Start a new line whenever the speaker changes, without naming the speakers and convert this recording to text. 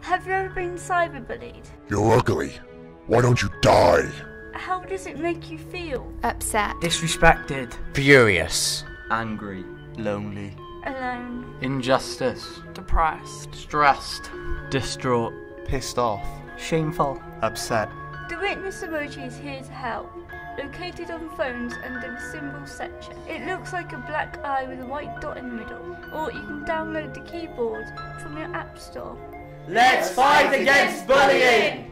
Have you ever been cyberbullied?
You're ugly. Why don't you die?
How does it make you feel?
Upset.
Disrespected.
Furious.
Angry. Lonely.
Alone.
Injustice.
Depressed.
Stressed.
Distraught.
Pissed off.
Shameful.
Upset.
The witness emoji is here to help. Located on phones under the symbol section. It looks like a black eye with a white dot in the middle. Or you can download the keyboard from your app store.
Let's fight against bullying!